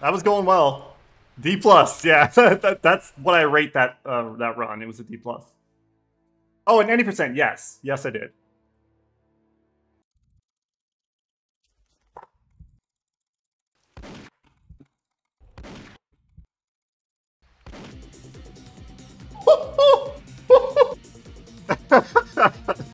That was going well. D plus, yeah. that, that's what I rate that uh, that run. It was a D plus. Oh, and ninety percent. yes, yes, I did.